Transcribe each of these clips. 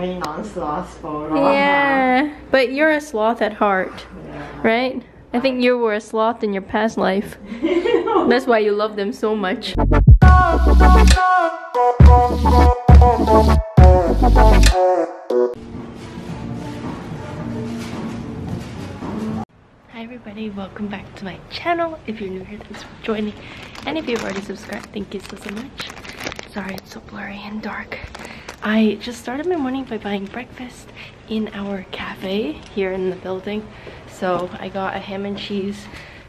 only non-slothful. Yeah, but you're a sloth at heart, Yeah. right? I think you were a sloth in your past life. That's why you love them so much. Hi everybody, welcome back to my channel. If you're new here, thanks for joining. And if you've already subscribed, thank you so, so much. Sorry it's so blurry and dark. I just started my morning by buying breakfast in our cafe here in the building. So I got a ham and cheese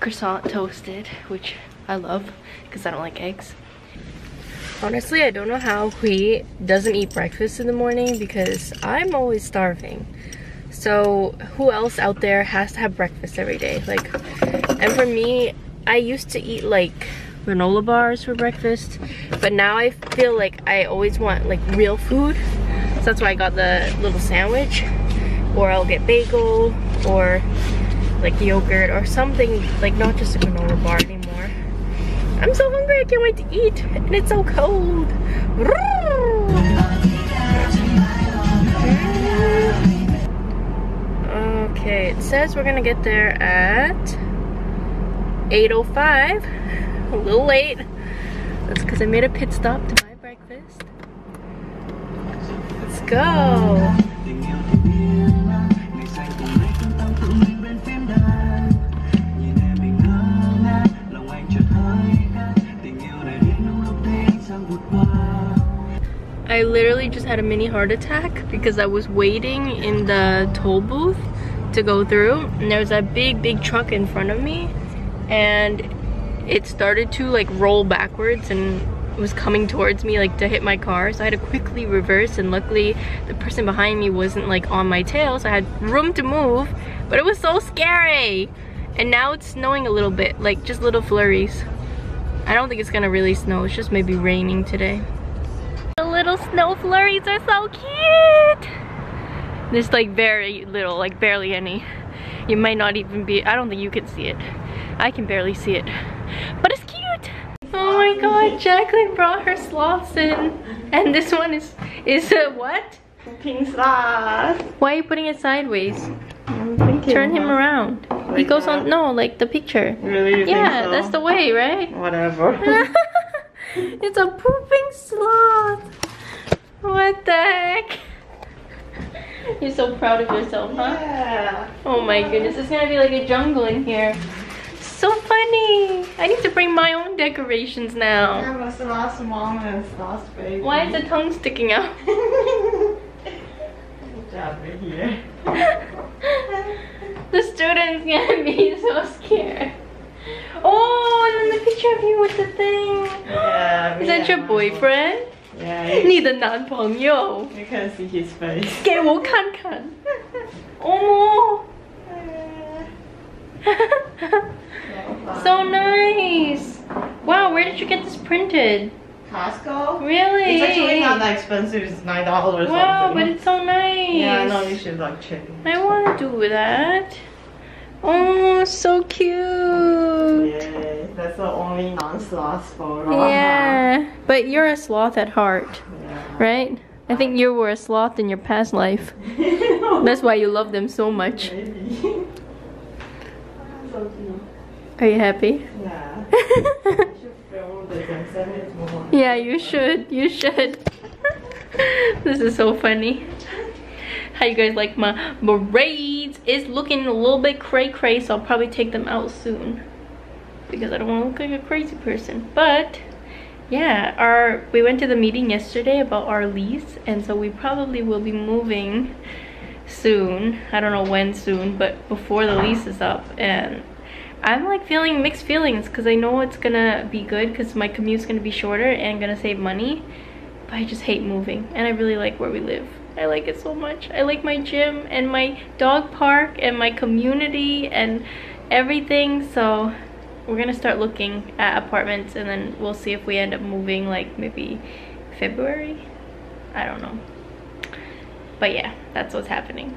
croissant toasted, which I love because I don't like eggs. Honestly, I don't know how Hui doesn't eat breakfast in the morning because I'm always starving. So who else out there has to have breakfast every day? Like, and for me, I used to eat like granola bars for breakfast, but now I feel like I always want like real food. So that's why I got the little sandwich, or I'll get bagel, or like yogurt, or something like not just a granola bar anymore. I'm so hungry, I can't wait to eat, and it's so cold. Okay, it says we're gonna get there at 8.05. A little late. That's because I made a pit stop to buy breakfast. Let's go. I literally just had a mini heart attack because I was waiting in the toll booth to go through and there was a big big truck in front of me and it started to like roll backwards and was coming towards me like to hit my car. So I had to quickly reverse and luckily the person behind me wasn't like on my tail so I had room to move but it was so scary! And now it's snowing a little bit like just little flurries. I don't think it's gonna really snow it's just maybe raining today. The little snow flurries are so cute! There's like very little like barely any. You might not even be I don't think you can see it I can barely see it but it's cute oh my god Jacqueline brought her sloths in and this one is is a what Cooking sloth. why are you putting it sideways turn him around he Like goes on no like the picture Really? Yeah so? that's the way right Whatever. it's a pooping sloth what the heck you're so proud of yourself huh yeah. Oh my goodness, it's gonna be like a jungle in here. So funny. I need to bring my own decorations now. Yeah, but sloth's mom and sloth's baby. Why is the tongue sticking out? Good job, right here. the student's gonna be so scared. Oh, and then the picture of you with the thing. Yeah, Is me that and your my boyfriend? mom. Yeah, you, 你的男朋友。 you can see his face. 给我看看。哦。 so nice. Wow, where did you get this printed? Costco? Really? It's actually not that expensive. It's nine dollars. Wow, but it's so nice. yeah, I know you should like check. I want to do that. Oh, so cute. Yeah, that's the only non-sloth photo. Yeah, but you're a sloth at heart, Yeah. right? I think you were a sloth in your past life. That's why you love them so much. Maybe. so cute. Are you happy? Yeah. I should film this and send it to mom. yeah, you should. You should. this is so funny. How you guys like my braids? It's looking a little bit cray cray, so I'll probably take them out soon because I don't want to look like a crazy person. But yeah, our we went to the meeting yesterday about our lease, and so we probably will be moving soon. I don't know when soon, but before the lease is up, and I'm like feeling mixed feelings because I know it's gonna be good because my commute's gonna be shorter and gonna save money. But I just hate moving, and I really like where we live. I like it so much. I like my gym and my dog park and my community and everything. So we're gonna start looking at apartments and then we'll see if we end up moving like maybe February. I don't know. But yeah, that's what's happening.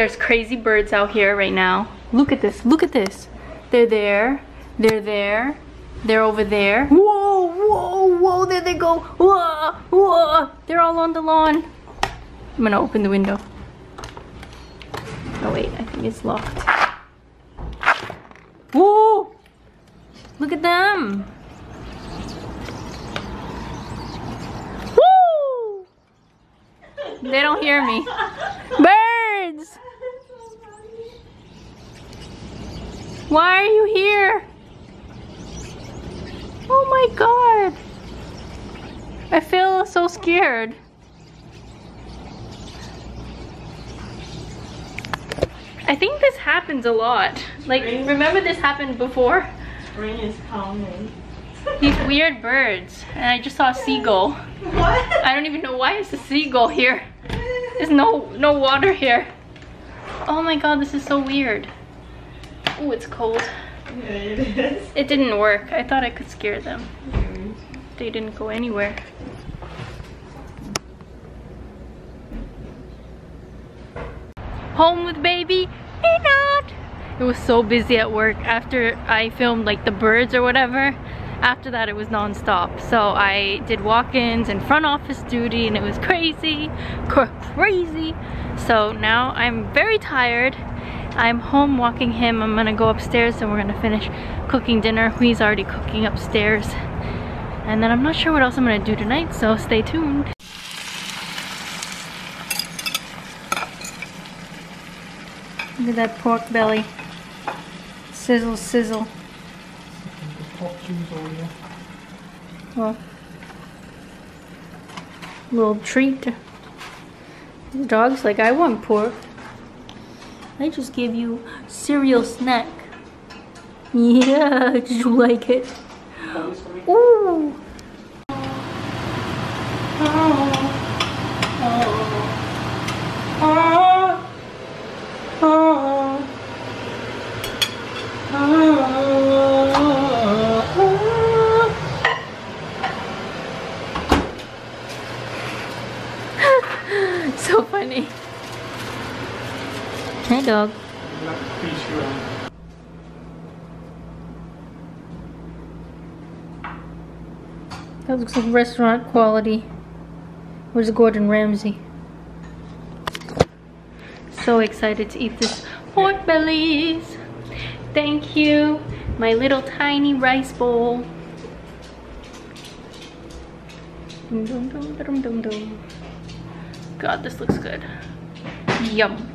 There's crazy birds out here right now. Look at this, look at this. They're there, they're there, they're over there. Whoa, whoa, whoa, there they go. Whoa, whoa. They're all on the lawn. I'm gonna open the window. Oh wait, I think it's locked. Whoa! Look at them. Woo! They don't hear me. Birds! Why are you here? Oh my god. I feel so scared. I think this happens a lot. Like, remember this happened before? Spring is coming. These weird birds. And I just saw a seagull. What? I don't even know why it's a seagull here. There's no no water here. Oh my god, this is so weird. Oh, it's cold. Yeah, it is. It didn't work. I thought I could scare them. Mm-hmm. They didn't go anywhere. Home with baby Peanut. It was so busy at work after I filmed like the birds or whatever. After that it was non-stop. So I did walk-ins and front office duty and it was crazy, crazy. So now I'm very tired. I'm home walking him. I'm gonna go upstairs and we're gonna finish cooking dinner. He's already cooking upstairs. And then I'm not sure what else I'm gonna do tonight, so stay tuned. Look at that pork belly. Sizzle, sizzle. Well, little treat. Dog's like, I want pork. I just gave you cereal snack. Yeah, did you like it? Ooh. so funny. Hey dog. That looks like restaurant quality. Where's Gordon Ramsay? So excited to eat this pork bellies. Thank you. My little tiny rice bowl. God, this looks good. Yum.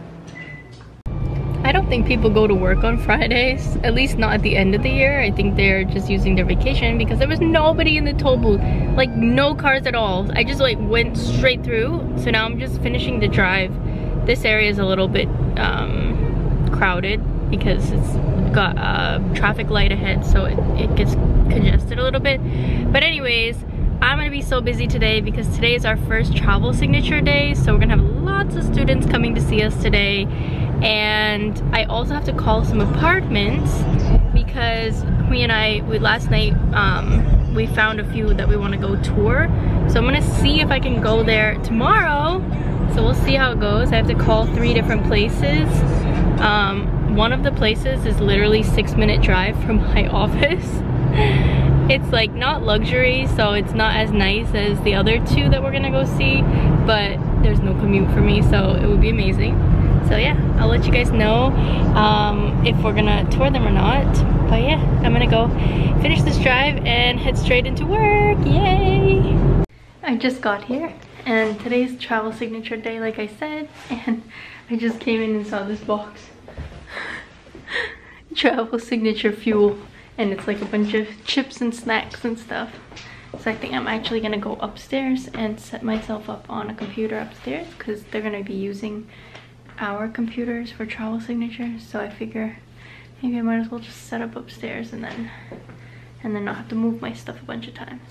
I don't think people go to work on Fridays, at least not at the end of the year. I think they're just using their vacation because there was nobody in the toll booth, like no cars at all. I just like went straight through. So now I'm just finishing the drive. This area is a little bit um, crowded because it's got a traffic light ahead so it, it gets congested a little bit. But anyways, I'm gonna be so busy today because today is our first travel signature day. So we're gonna have lots of students coming to see us today. And I also have to call some apartments because we and I, we, last night, um, we found a few that we wanna go tour. So I'm gonna see if I can go there tomorrow. So we'll see how it goes. I have to call three different places. Um, one of the places is literally six minute drive from my office. It's like not luxury so it's not as nice as the other two that we're gonna go see but there's no commute for me so it would be amazing. So yeah i'll let you guys know um, if we're gonna tour them or not. But yeah i'm gonna go finish this drive and head straight into work. Yay! I just got here and today's travel signature day like i said and i just came in and saw this box. Travel signature fuel and it's like a bunch of chips and snacks and stuff. So I think I'm actually gonna go upstairs and set myself up on a computer upstairs because they're gonna be using our computers for travel signatures. So I figure maybe I might as well just set up upstairs and then and then not have to move my stuff a bunch of times.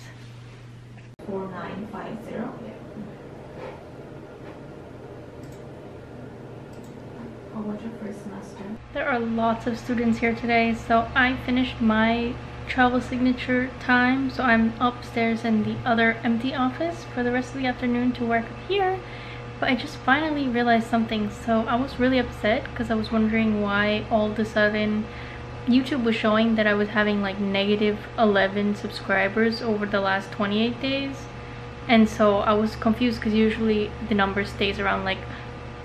4950. Semester? There are lots of students here today, so I finished my travel signature time. So I'm upstairs in the other empty office for the rest of the afternoon to work up here. but I just finally realized something. So I was really upset because I was wondering why all of a sudden YouTube was showing that I was having like negative 11 subscribers over the last 28 days. And so I was confused because usually the number stays around like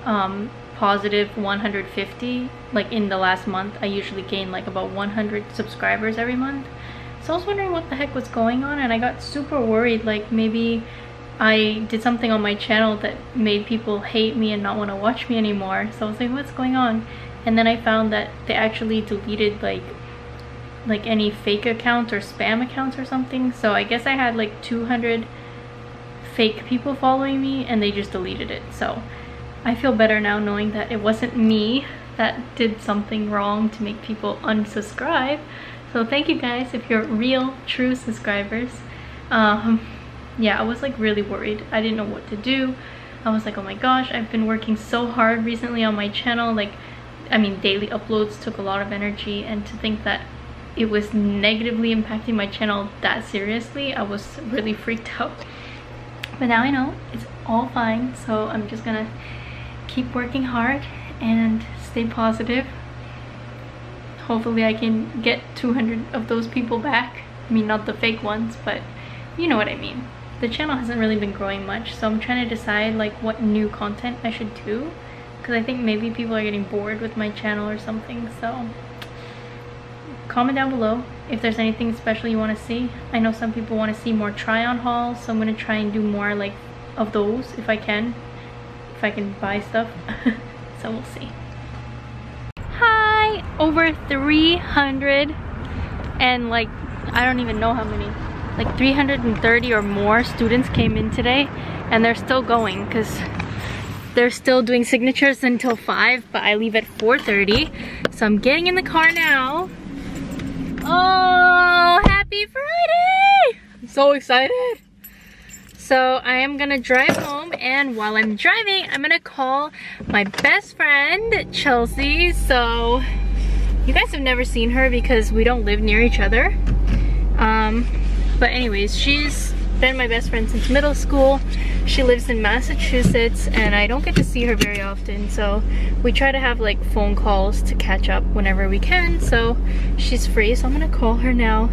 um, positive 150. Like in the last month, I usually gain like about 100 subscribers every month. So I was wondering what the heck was going on and I got super worried like maybe I did something on my channel that made people hate me and not want to watch me anymore. So I was like, what's going on? And then I found that they actually deleted like like any fake accounts or spam accounts or something. So I guess I had like 200 fake people following me and they just deleted it. So I feel better now knowing that it wasn't me that did something wrong to make people unsubscribe. So thank you guys if you're real, true subscribers. Um, yeah, I was like really worried. I didn't know what to do. I was like, oh my gosh, I've been working so hard recently on my channel. Like, I mean, daily uploads took a lot of energy and to think that it was negatively impacting my channel that seriously, I was really freaked out. But now I know it's all fine. So I'm just gonna keep working hard and stay positive. Hopefully I can get 200 of those people back. I mean, not the fake ones, but you know what I mean the channel hasn't really been growing much so i'm trying to decide like what new content i should do because i think maybe people are getting bored with my channel or something so comment down below if there's anything special you want to see i know some people want to see more try on hauls so i'm going to try and do more like of those if i can if i can buy stuff. So we'll see. Hi over 300 and like i don't even know how many like 330 or more students came in today and they're still going because they're still doing signatures until 5 but I leave at 4.30 so I'm getting in the car now. Oh happy Friday! I'm so excited so I am gonna drive home and while I'm driving I'm gonna call my best friend Chelsea. So you guys have never seen her because we don't live near each other. Um, but anyways, she's been my best friend since middle school. She lives in Massachusetts and I don't get to see her very often. So we try to have like phone calls to catch up whenever we can. So she's free. So I'm gonna call her now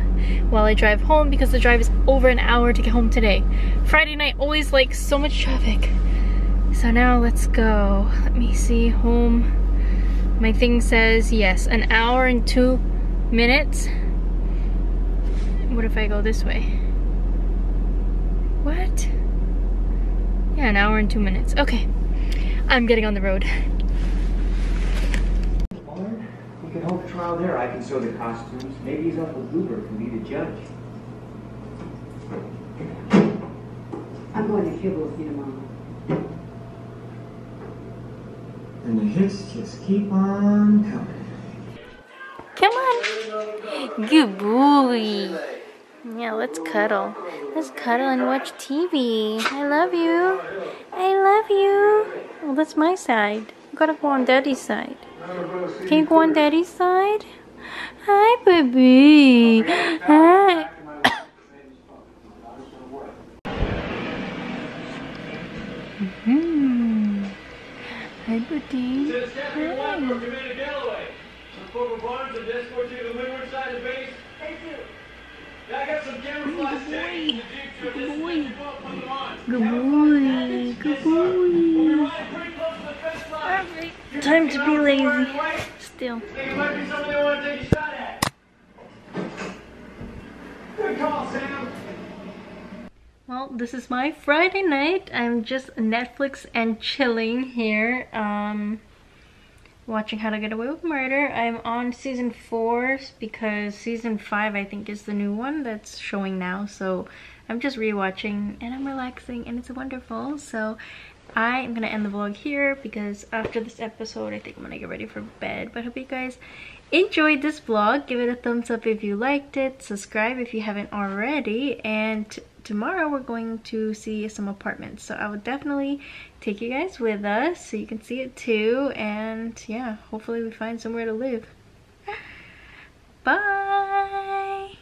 while I drive home because the drive is over an hour to get home today. Friday night always like so much traffic. So now let's go. Let me see home. My thing says yes, an hour and two minutes. What if I go this way? What? Yeah, an hour and two minutes. Okay. I'm getting on the road. We can hold a trial there. I can sew the costumes. Maybe his Uncle Goober can be the judge. I'm going to Cuba with you tomorrow. And the hits just keep on coming. Come on. Good boy. Yeah, let's cuddle. Let's cuddle and watch TV. I love you. I love you. Well, that's my side. You gotta go on daddy's side. Can you go on daddy's side? Hi, baby. Hi. hmm Hi, buddy. Hi. Barnes, I'm escort you to the windward side of base. Thank you. Time to be lazy. Still. Well, this is my Friday night. I'm just Netflix and chilling here. Um, watching How to Get Away with Murder. I'm on season 4 because season 5 I think is the new one that's showing now. So I'm just rewatching and I'm relaxing and it's wonderful. So I am to end the vlog here because after this episode I think I'm to get ready for bed. But I hope you guys enjoyed this vlog. Give it a thumbs up if you liked it. Subscribe if you haven't already. And tomorrow we're going to see some apartments. So i will definitely take you guys with us so you can see it too. And yeah hopefully we find somewhere to live. Bye